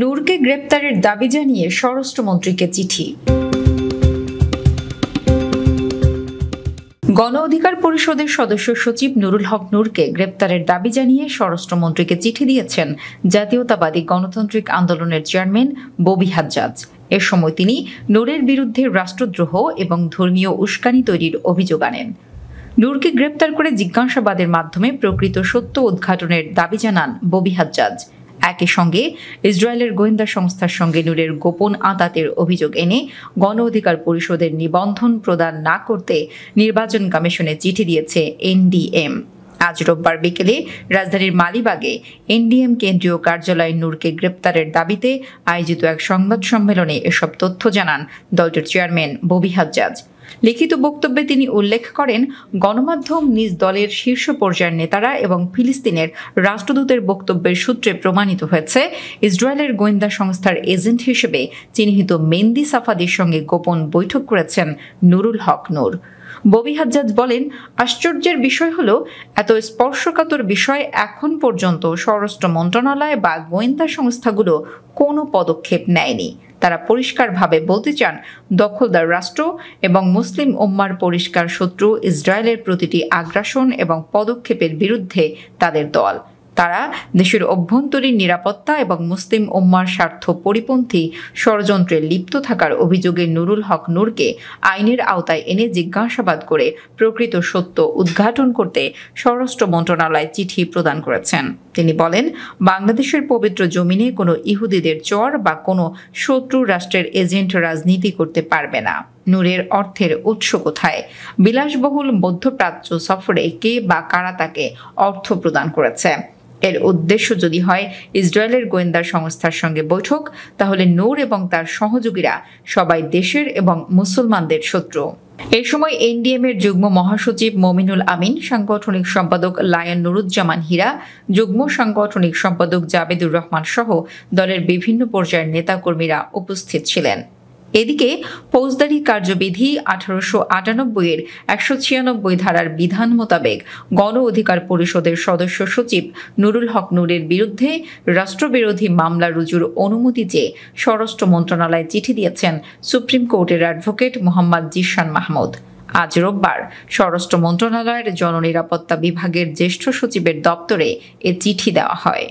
নূরকে গ্রেপ্তারের দাবি জানিয়ে স্বরাষ্ট্রমন্ত্রীকে চিঠি। গণ অধিকার পরিষদের সদস্য সচিব নুরুল হক নূরকে গ্রেপ্তারের দাবি জানিয়ে স্বরাষ্ট্রমন্ত্রীকে চিঠি দিয়েছেন জাতীয়তাবাদী গণতান্ত্রিক আন্দোলনের চেয়ারম্যান ববি হাজ্জাজ। এ সময় তিনি নূরের বিরুদ্ধে রাষ্ট্রদ্রোহ এবং ধর্মীয় উস্কানি তৈরির অভিযোগ আনেন। নূরকে গ্রেপ্তার করে জিজ্ঞাসাবাদের মাধ্যমে প্রকৃত সত্য উদ্ঘাটনের দাবি জানান ববি হাজ্জাজ। একই সঙ্গে ইসরায়েলের গোয়েন্দা সংস্থার সঙ্গে নূরের গোপন আদাতের অভিযোগ এনে গণ অধিকার পরিষদের নিবন্ধন প্রদান না করতে নির্বাচন কমিশনে চিঠি দিয়েছে এনডিএম। আজ রোববার বিকেলে রাজধানীর মালিবাগে এনডিএম কেন্দ্রীয় কার্যালয় নূরকে গ্রেপ্তারের দাবিতে আয়োজিত এক সংবাদ সম্মেলনে এসব তথ্য জানান দলটির চেয়ারম্যান ববি হাজ্জাজ। লিখিত বক্তব্যে তিনি উল্লেখ করেন, গণমাধ্যম নিজ দলের শীর্ষ পর্যায়ের নেতারা এবং ফিলিস্তিনের রাষ্ট্রদূতের বক্তব্যের সূত্রে প্রমাণিত হয়েছে, ইসরায়েলের গোয়েন্দা সংস্থার এজেন্ট হিসেবে চিহ্নিত মেন্দি সাফাদির সঙ্গে গোপন বৈঠক করেছেন নুরুল হক নূর। ববি হাজ্জাজ বলেন, আশ্চর্যের বিষয় হল, এত স্পর্শকাতর বিষয় এখন পর্যন্ত স্বরাষ্ট্র মন্ত্রণালয় বা গোয়েন্দা সংস্থাগুলো কোনো পদক্ষেপ নেয়নি। তারা পরিষ্কারভাবে বলতে চান, দখলদার রাষ্ট্র এবং মুসলিম উম্মার পরিষ্কার শত্রু ইসরায়েলের প্রতিটি আগ্রাসন এবং পদক্ষেপের বিরুদ্ধে তাদের দল। তারা দেশের অভ্যন্তরীণ নিরাপত্তা এবং মুসলিম ওম্মার স্বার্থ পরিপন্থী ষড়যন্ত্রে লিপ্ত থাকার অভিযোগে নুরুল হক নূরকে আইনের আওতায় এনে জিজ্ঞাসাবাদ করে প্রকৃত সত্য উদ্ঘাটন করতে স্বরাষ্ট্র মন্ত্রণালয় চিঠি প্রদান করেছেন। তিনি বলেন, বাংলাদেশের পবিত্র জমিনে কোনো ইহুদিদের চর বা কোনো শত্রু রাষ্ট্রের এজেন্ট রাজনীতি করতে পারবে না। নূরের অর্থের উৎস কোথায়? বিলাসবহুল মধ্যপ্রাচ্য সফরে কে বা কারা তাকে অর্থ প্রদান করেছে? এর উদ্দেশ্য যদি হয় ইসরায়েলের গোয়েন্দা সংস্থার সঙ্গে বৈঠক, তাহলে নূর এবং তার সহযোগীরা সবাই দেশের এবং মুসলমানদের শত্রু। এ সময় এনডিএম এর যুগ্ম মহাসচিব মমিনুল আমিন, সাংগঠনিক সম্পাদক লায়ন নুরুজ্জামান হীরা, যুগ্ম সাংগঠনিক সম্পাদক জাবেদুর রহমান সহ দলের বিভিন্ন পর্যায়ের নেতাকর্মীরা উপস্থিত ছিলেন। এদিকে ফৌজদারি কার্যবিধি আঠারোশো আটানব্বই এর একশো ছিয়ানব্বই ধারার বিধান মোতাবেক গণ অধিকার পরিষদের সদস্য সচিব নুরুল হক নুরের বিরুদ্ধে রাষ্ট্রবিরোধী মামলা রুজুর অনুমতি চেয়ে স্বরাষ্ট্র মন্ত্রণালয়ে চিঠি দিয়েছেন সুপ্রিম কোর্টের অ্যাডভোকেট মোহাম্মদ জিশান মাহমুদ। আজ রোববার স্বরাষ্ট্র মন্ত্রণালয়ের জননিরাপত্তা বিভাগের জ্যেষ্ঠ সচিবের দপ্তরে এ চিঠি দেওয়া হয়।